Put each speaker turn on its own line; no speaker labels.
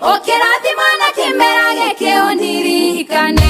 ũkĩrathima na kĩmera gĩkĩ ũndirikane